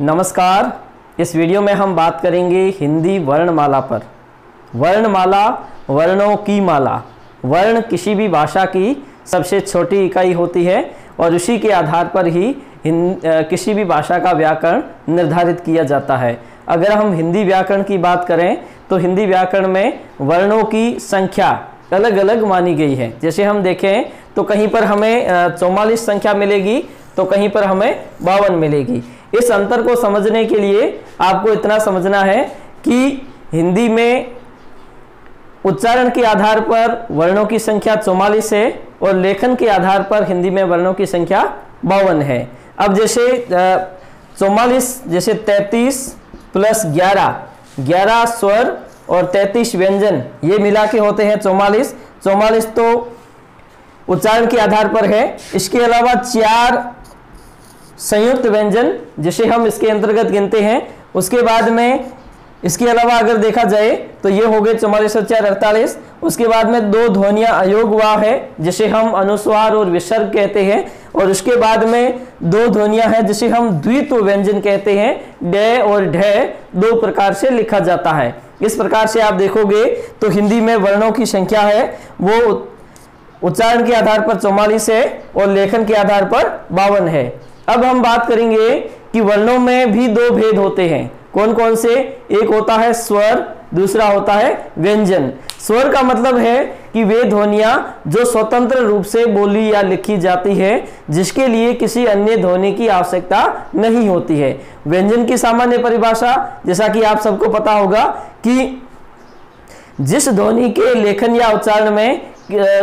नमस्कार। इस वीडियो में हम बात करेंगे हिंदी वर्णमाला पर। वर्णमाला, वर्णों की माला। वर्ण किसी भी भाषा की सबसे छोटी इकाई होती है और उसी के आधार पर ही किसी भी भाषा का व्याकरण निर्धारित किया जाता है। अगर हम हिंदी व्याकरण की बात करें तो हिंदी व्याकरण में वर्णों की संख्या अलग अलग मानी गई है। जैसे हम देखें तो कहीं पर हमें चौवालीस संख्या मिलेगी तो कहीं पर हमें बावन मिलेगी। इस अंतर को समझने के लिए आपको इतना समझना है कि हिंदी में उच्चारण के आधार पर वर्णों की संख्या चौवालीस है और लेखन के आधार पर हिंदी में वर्णों की संख्या बावन है। अब जैसे चौवालीस जैसे तैतीस प्लस ग्यारह ग्यारह स्वर और तैतीस व्यंजन, ये मिला के होते हैं चौवालीस चौवालीस तो उच्चारण के आधार पर है। इसके अलावा चार संयुक्त व्यंजन, जिसे हम इसके अंतर्गत गिनते हैं। उसके बाद में, इसके अलावा अगर देखा जाए तो ये हो गए चौवालीस और चार अड़तालीस। उसके बाद में दो ध्वनिया अयोग है, जिसे हम अनुस्वार और विसर्ग कहते हैं। और उसके बाद में दो ध्वनिया है, जिसे हम द्वित्व व्यंजन कहते हैं। डे और ढे दो प्रकार से लिखा जाता है। इस प्रकार से आप देखोगे तो हिंदी में वर्णों की संख्या है। वो उच्चारण के आधार पर चौवालीस है और लेखन के आधार पर बावन है। अब हम बात करेंगे कि वर्णों में भी दो भेद होते हैं। कौन कौन से? एक होता है स्वर, दूसरा होता है व्यंजन। स्वर का मतलब है कि वे ध्वनियाँ जो स्वतंत्र रूप से बोली या लिखी जाती है, जिसके लिए किसी अन्य ध्वनि की आवश्यकता नहीं होती है। व्यंजन की सामान्य परिभाषा, जैसा कि आप सबको पता होगा कि जिस ध्वनि के लेखन या उच्चारण में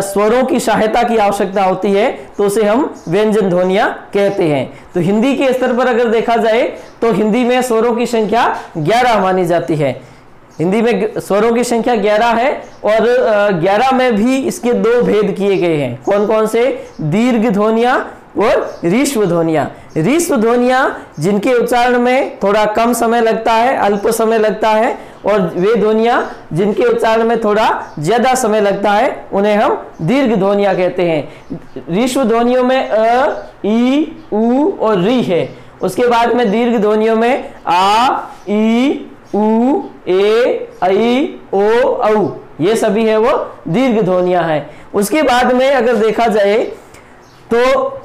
स्वरों की सहायता की आवश्यकता होती है तो उसे हम व्यंजन ध्वनिया कहते हैं। तो हिंदी के स्तर पर अगर देखा जाए तो हिंदी में स्वरों की संख्या 11 मानी जाती है। हिंदी में स्वरों की संख्या 11 है और ग्यारह 11 में भी इसके दो भेद किए गए हैं। कौन कौन से? दीर्घ ध्वनिया और रीश्व ध्वनिया रिश्व ध्वनिया जिनके उच्चारण में थोड़ा कम समय लगता है, अल्प समय लगता है, और वे ध्वनिया जिनके उच्चारण में थोड़ा ज़्यादा समय लगता है, उन्हें हम दीर्घ ध्वनिया कहते हैं। रीश्व ध्वनियों में अ ई उ और री है। उसके बाद में दीर्घ ध्वनियों में आ ई उ, ए ऐ ओ, औ, ये सभी है वो दीर्घ ध्वनिया है। उसके बाद में अगर देखा जाए तो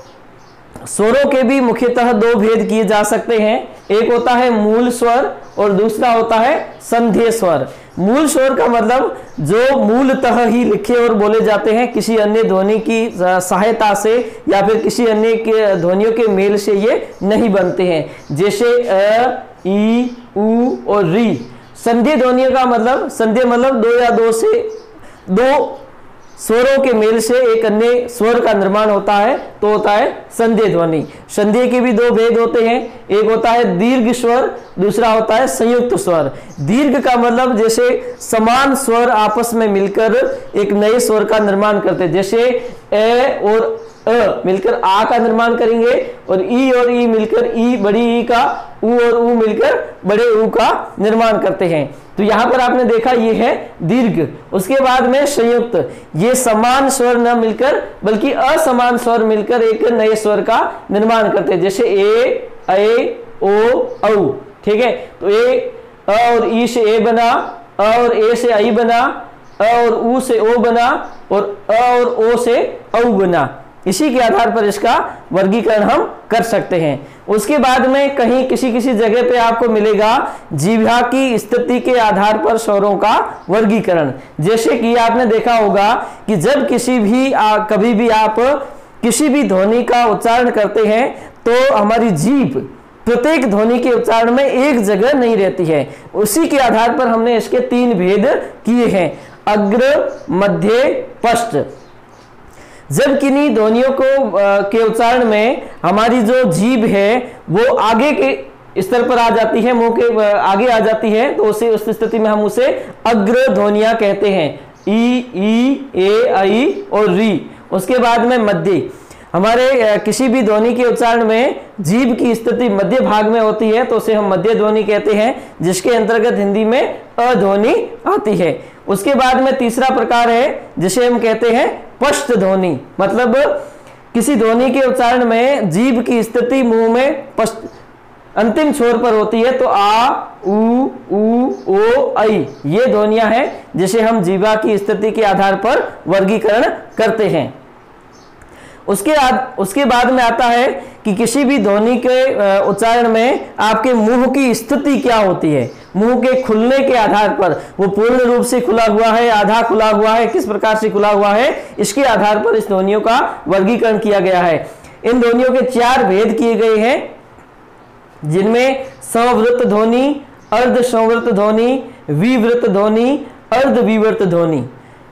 स्वरों के भी मुख्यतः दो भेद किए जा सकते हैं। एक होता है मूल स्वर और दूसरा होता है संध्य स्वर। मूल स्वर का मतलब जो मूलतः ही लिखे और बोले जाते हैं, किसी अन्य ध्वनि की सहायता से या फिर किसी अन्य के ध्वनियों के मेल से ये नहीं बनते हैं। जैसे, अ ई उ और री। संध्य ध्वनियों का मतलब संध्य मतलब दो या दो से, दो स्वरों के मेल से एक अन्य स्वर का निर्माण होता है तो होता है संध्य ध्वनि। संध्य के भी दो भेद होते हैं। एक होता है दीर्घ स्वर, दूसरा होता है संयुक्त स्वर। दीर्घ का मतलब जैसे समान स्वर आपस में मिलकर एक नए स्वर का निर्माण करते जैसे ए और अ मिलकर आ का निर्माण करेंगे और ई और ई मिलकर ई बड़ी ई का, उ और उ मिलकर बड़े उ का निर्माण करते हैं। तो यहाँ पर आपने देखा ये है दीर्घ। उसके बाद में संयुक्त। ये समान स्वर न मिलकर, बल्कि असमान स्वर मिलकर एक नए स्वर का निर्माण करते हैं। जैसे ए ए ओ, औ। ठीक है? तो ए, अ और ई से ए बना, अ और ए से आई बना, अ और ऊ से ओ बना, और अ और ओ से औ बना। इसी के आधार पर इसका वर्गीकरण हम कर सकते हैं। उसके बाद में कहीं किसी किसी जगह पे आपको मिलेगा जीवा की स्थिति के आधार पर स्वरों का वर्गीकरण। जैसे कि आपने देखा होगा कि जब किसी भी आ, कभी भी आप किसी भी ध्वनि का उच्चारण करते हैं तो हमारी जीभ प्रत्येक ध्वनि के उच्चारण में एक जगह नहीं रहती है। उसी के आधार पर हमने इसके तीन भेद किए हैं। अग्र मध्य पश्च। जब किन्हीं ध्वनियों को आ, के उच्चारण में हमारी जो जीभ है वो आगे के स्तर पर आ जाती है मुँह के आगे आ जाती है तो उसे उस स्थिति में हम उसे अग्र ध्वनिया कहते हैं। ई ई ए आई और री। उसके बाद में मध्य। हमारे किसी भी ध्वनि के उच्चारण में जीभ की स्थिति मध्य भाग में होती है तो उसे हम मध्य ध्वनि कहते हैं, जिसके अंतर्गत हिंदी में अध्वनि आती है। उसके बाद में तीसरा प्रकार है, जिसे हम कहते हैं पश्च ध्वनि। मतलब किसी ध्वनि के उच्चारण में जीभ की स्थिति मुँह में पश्च, अंतिम छोर पर होती है तो आ, उ उ, ओ, ऐ, ये ध्वनियाँ हैं, जिसे हम जीवा की स्थिति के आधार पर वर्गीकरण करते हैं। उसके आद, उसके बाद में आता है कि किसी भी ध्वनि के उच्चारण में आपके मुँह की स्थिति क्या होती है? मुँह के खुलने के आधार पर। वो पूर्ण रूप से खुला हुआ है आधा खुला हुआ है किस प्रकार से खुला हुआ है? इसके आधार पर इस ध्वनियों का वर्गीकरण किया गया है। इन ध्वनियों के चार भेद किए गए हैं जिनमें संवृत ध्वनि अर्ध संवृत ध्वनि विवृत ध्वनि अर्ध विवृत ध्वनि।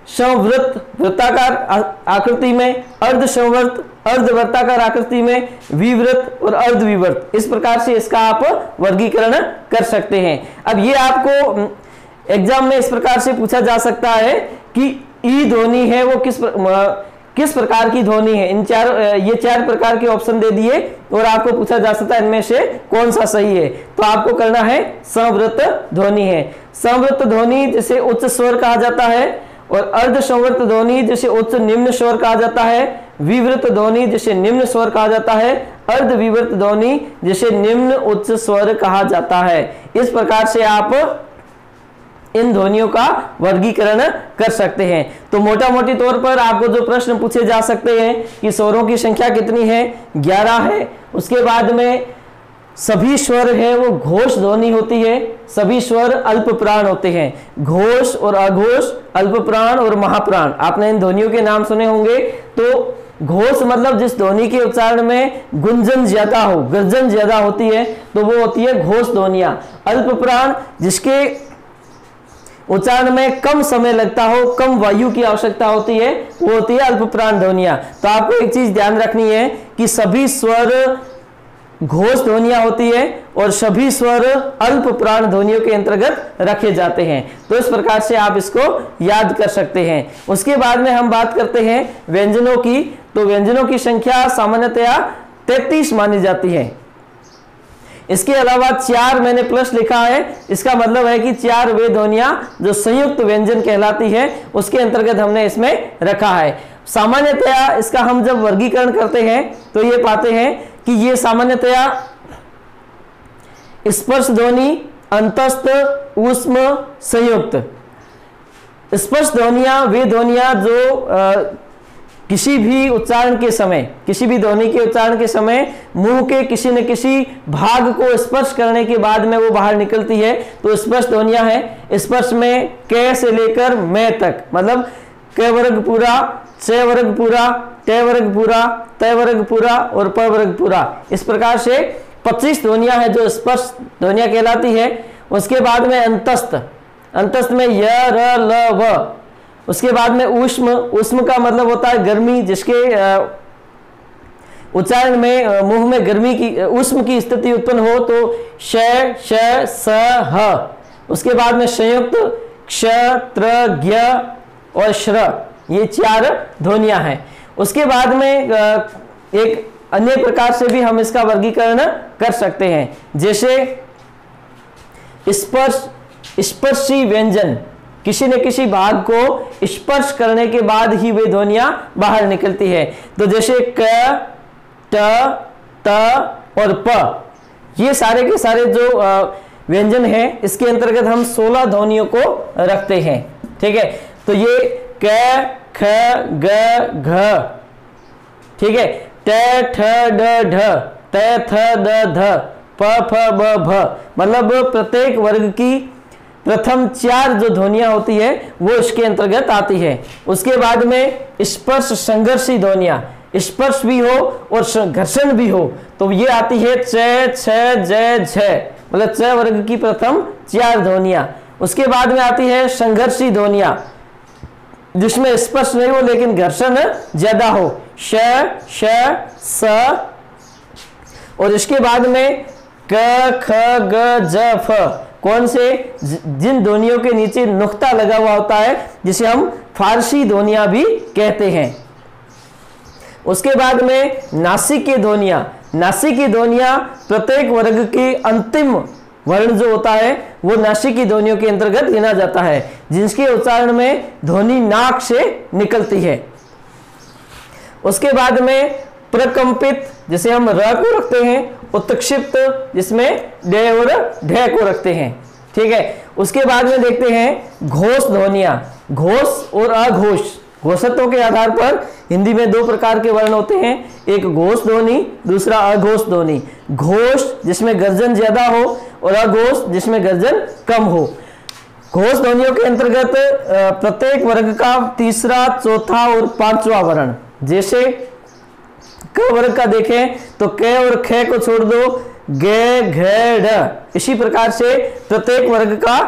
संवृत वृत्ताकार आकृति में अर्ध संवृत अर्ध वृत्ताकार आकृति में विवृत और अर्ध विवृत इस प्रकार से इसका आप वर्गीकरण कर सकते हैं। अब ये आपको एग्ज़ाम में इस प्रकार से पूछा जा सकता है कि ई ध्वनि है वो किस प्र, किस प्रकार की ध्वनि है? इन चार ये चार प्रकार के ऑप्शन दे दिए और आपको पूछा जा सकता है इनमें से कौन सा सही है? तो आपको करना है संवृत ध्वनि है। संवृत ध्वनि जिसे उच्च स्वर कहा जाता है और अर्ध संवृत ध्वनि जिसे उच्च निम्न स्वर कहा जाता है, विवृत ध्वनि जिसे निम्न स्वर कहा जाता है, अर्ध विवृत ध्वनि जिसे निम्न उच्च स्वर कहा जाता है। इस प्रकार से आप इन ध्वनियों का वर्गीकरण कर सकते हैं। तो मोटा मोटी तौर पर आपको जो प्रश्न पूछे जा सकते हैं कि स्वरों की संख्या कितनी है? ग्यारह है। उसके बाद में सभी स्वर है, वो घोष ध्वनि होती है, सभी स्वर अल्प प्राण होते हैं। घोष और अघोष, अल्प प्राण और महाप्राण। आपने इन ध्वनियों के नाम सुने होंगे। तो घोष मतलब जिस ध्वनि के उच्चारण में गुंजन ज़्यादा हो, गर्जन ज़्यादा होती है तो वो होती है घोष ध्वनिया। अल्प प्राण, जिसके उच्चारण में कम समय लगता हो, कम वायु की आवश्यकता होती है, वो होती है अल्प प्राण ध्वनिया। तो आपको एक चीज़ ध्यान रखनी है कि सभी स्वर घोष ध्वनिया होती है और सभी स्वर अल्प प्राण ध्वनियों के अंतर्गत रखे जाते हैं। तो इस प्रकार से आप इसको याद कर सकते हैं। उसके बाद में हम बात करते हैं व्यंजनों की। तो व्यंजनों की संख्या सामान्यतया 33 मानी जाती है। इसके अलावा चार मैंने प्लस लिखा है। इसका मतलब है कि चार वे ध्वनिया जो संयुक्त व्यंजन कहलाती है, उसके अंतर्गत हमने इसमें रखा है। सामान्यतया इसका हम जब वर्गीकरण करते हैं तो ये पाते हैं कि ये सामान्यतया स्पर्श ध्वनि अंतस्थ उष्म संयुक्त। स्पर्श ध्वनिया वे ध्वनिया जो आ, किसी भी उच्चारण के समय किसी भी ध्वनि के उच्चारण के समय मुँह के किसी न किसी भाग को स्पर्श करने के बाद में वो बाहर निकलती है। तो स्पर्श ध्वनिया है। स्पर्श में क से लेकर मैं तक मतलब क वर्ग पूरा च वर्ग पूरा ट वर्ग पूरा त वर्ग पूरा और प वर्ग पूरा इस प्रकार से 25 ध्वनिया है जो स्पर्श ध्वनिया कहलाती है। उसके बाद में अंतस्थ अंतस्थ में य, र, ल, व। उसके बाद में उष्म उष्म का मतलब होता है गर्मी, जिसके उच्चारण में मुँह में गर्मी की उष्म की स्थिति उत्पन्न हो तो श श, स, ह। उसके बाद में संयुक्त क्ष, त्र, ज्ञ और श्र। ये चार ध्वनिया हैं। उसके बाद में एक अन्य प्रकार से भी हम इसका वर्गीकरण कर सकते हैं। जैसे, स्पर्श, स्पर्शी व्यंजन। किसी न किसी भाग को स्पर्श करने के बाद ही वे ध्वनिया बाहर निकलती है। तो जैसे क, ट, त और प। ये सारे के सारे जो व्यंजन हैं, इसके अंतर्गत हम 16 ध्वनियों को रखते हैं। ठीक है? तो ये क ख, ग, घ। ठीक है? ट, ठ, ड, ढ। त, थ, द, ध। प, फ, ब, भ। मतलब प्रत्येक वर्ग की प्रथम चार जो ध्वनिया होती है, वो इसके अंतर्गत आती है। उसके बाद में स्पर्श संघर्षी ध्वनिया। स्पर्श भी हो और घर्षण भी हो। तो ये आती है च, छ, ज, झ। मतलब च वर्ग की प्रथम चार ध्वनिया। उसके बाद में आती है संघर्षी ध्वनिया। जिसमें स्पर्श नहीं हो, लेकिन घर्षण ज़्यादा हो। श श, स। और इसके बाद में क, ख, ग, ज, फ। कौन से? जिन ध्वनियों के नीचे नुक्ता लगा हुआ होता है, जिसे हम फारसी ध्वनिया भी कहते हैं। उसके बाद में नासिक की ध्वनिया। नासिक की ध्वनिया प्रत्येक वर्ग की अंतिम वर्ण जो होता है, वो नासिक की ध्वनियों के अंतर्गत गिना जाता है, जिसके उच्चारण में ध्वनि नाक से निकलती है। उसके बाद में प्रकंपित, जिसे हम र को रखते हैं, उत्क्षिप्त, जिसमें डे और ढे को रखते हैं, ठीक है? उसके बाद में देखते हैं घोष ध्वनिया, घोष और अघोष। घोषत्व के आधार पर हिंदी में दो प्रकार के वर्ण होते हैं, एक घोष ध्वनि, दूसरा अघोष ध्वनि। घोष, जिसमें गर्जन ज़्यादा हो और अघोष जिसमें गर्जन कम हो। घोष ध्वनियों के अंतर्गत प्रत्येक वर्ग का तीसरा, चौथा और पांचवा वर्ण। जैसे, क वर्ग का देखें तो क और ख को छोड़ दो, गे, घे इसी प्रकार से प्रत्येक वर्ग का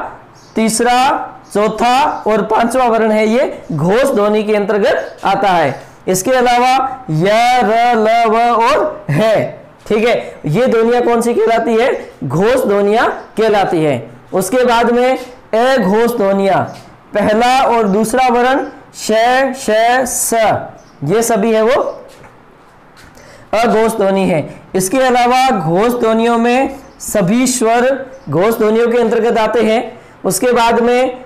तीसरा, चौथा और पांचवा वर्ण है ये घोष ध्वनि के अंतर्गत आता है। इसके अलावा, य, र, ल, व और है। ठीक है? ये ध्वनिया कौन सी कहलाती है? घोष ध्वनिया कहलाती है। उसके बाद में ए घोष ध्वनिया पहला और दूसरा वर्ण श श, स, ये सभी है वो अघोष ध्वनि है। इसके अलावा घोष ध्वनियों में सभी स्वर घोष ध्वनियों के अंतर्गत आते हैं। उसके बाद में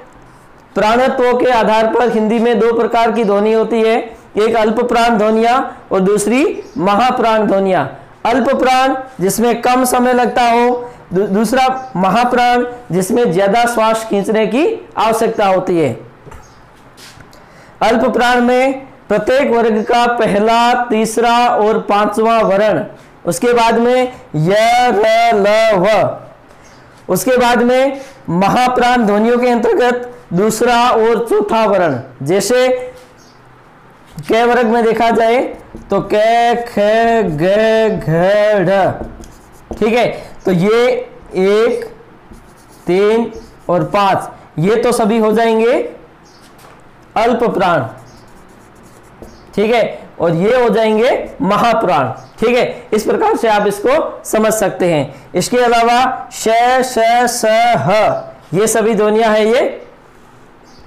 प्राणत्व के आधार पर हिंदी में दो प्रकार की ध्वनि होती है, एक अल्प प्राण ध्वनिया और दूसरी महाप्राण ध्वनिया। अल्प प्राण जिसमें कम समय लगता हो। दू, दूसरा महाप्राण जिसमें ज़्यादा श्वास खींचने की आवश्यकता होती है। अल्प प्राण में प्रत्येक वर्ग का पहला तीसरा और पांचवा वर्ण। उसके बाद में य र ल व। उसके बाद में महाप्राण ध्वनियों के अंतर्गत दूसरा और चौथा वर्ण जैसे क वर्ग में देखा जाए तो क ख ग घ ठीक है? तो ये एक, तीन और पाँच, ये तो सभी हो जाएँगे अल्प प्राण। ठीक है? और ये हो जाएँगे महाप्राण। ठीक है? इस प्रकार से आप इसको समझ सकते हैं। इसके अलावा श श, स, ह, ये सभी ध्वनिया है, ये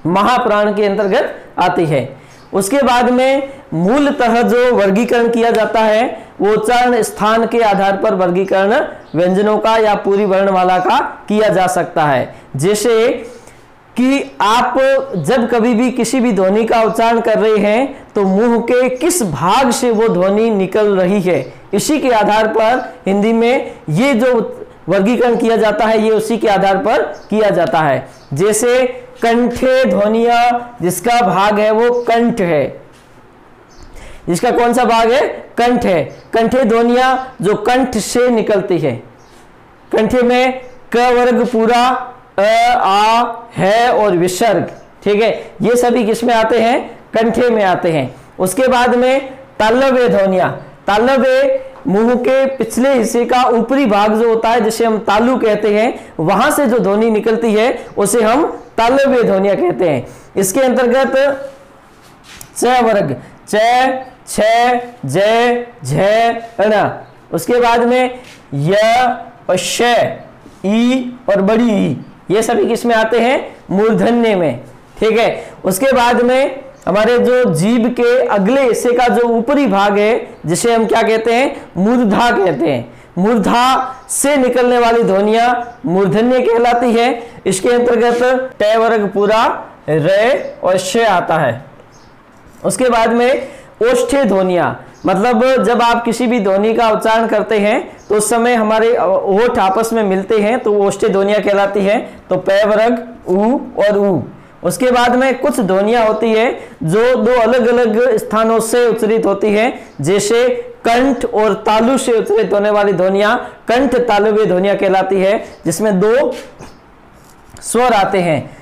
महाप्राण के अंतर्गत आती है। उसके बाद में मूलतः जो वर्गीकरण किया जाता है, वो उच्चारण स्थान के आधार पर वर्गीकरण व्यंजनों का या पूरी वर्णमाला का किया जा सकता है। जैसे कि आप जब कभी भी किसी भी ध्वनि का उच्चारण कर रहे हैं तो मुँह के किस भाग से वो ध्वनि निकल रही है, इसी के आधार पर हिंदी में ये जो वर्गीकरण किया जाता है, ये उसी के आधार पर किया जाता है। जैसे कंठे ध्वनिया, जिसका भाग है वो कंठ है। जिसका कौन सा भाग है? कंठ है। कंठे ध्वनिया जो कंठ से निकलती है। कंठे में क वर्ग पूरा, अ, आ, है और विसर्ग, ठीक है? ये सभी किसमें आते हैं? कंठे में आते हैं। उसके बाद में तालव्य ध्वनिया। तालव्य मुँह के पिछले हिस्से का ऊपरी भाग जो होता है, जिसे हम तालु कहते हैं, वहाँ से जो ध्वनि निकलती है, उसे हम तालव्य ध्वनिया कहते हैं। इसके अंतर्गत च वर्ग, च, छ, ज, झ उसके बाद में य और श, ई और बड़ी ई। ये सभी किसमें आते हैं? मूर्धन्य में। ठीक है? उसके बाद में हमारे जो जीभ के अगले हिस्से का जो ऊपरी भाग है, जिसे हम क्या कहते हैं? मूर्धा कहते हैं। मूर्धा से निकलने वाली ध्वनिया मूर्धन्य कहलाती है। इसके अंतर्गत ट वर्ग पूरा रे और श आता है। उसके बाद में ओष्ठे ध्वनिया मतलब जब आप किसी भी ध्वनि का उच्चारण करते हैं तो उस समय हमारे ओठ आपस में मिलते हैं तो ओष्ठे ध्वनिया कहलाती है। तो पै वर्ग ऊ और ऊ। उसके बाद में कुछ ध्वनिया होती है, जो दो अलग अलग स्थानों से उच्चरित होती है, जैसे कंठ और तालु से उत्तरित होने वाली ध्वनिया, कंठ तालुवी ध्वनिया कहलाती है, जिसमें दो स्वर आते हैं,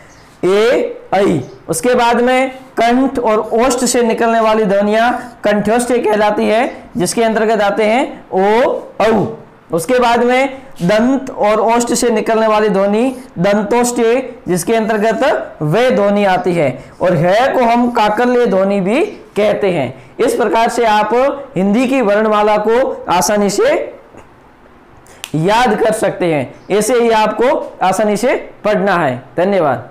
ए, आई। उसके बाद में कंठ और ओष्ठ से निकलने वाली ध्वनिया कंठोष्ठ कहलाती है, जिसके अंतर्गत आते हैं, ओ, औ। उसके बाद में दंत और ओष्ठ से निकलने वाली ध्वनि दंतोष्ट जिसके अंतर्गत वे ध्वनि आती है। और है को हम काकल्य ध्वनि भी कहते हैं। इस प्रकार से आप हिंदी की वर्णमाला को आसानी से याद कर सकते हैं। ऐसे ही आपको आसानी से पढ़ना है। धन्यवाद।